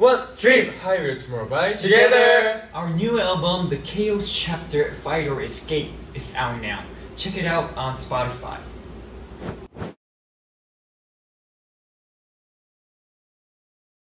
What dream, higher tomorrow by Together. Our new album, The Chaos Chapter Fight or Escape, is out now. Check it out on Spotify.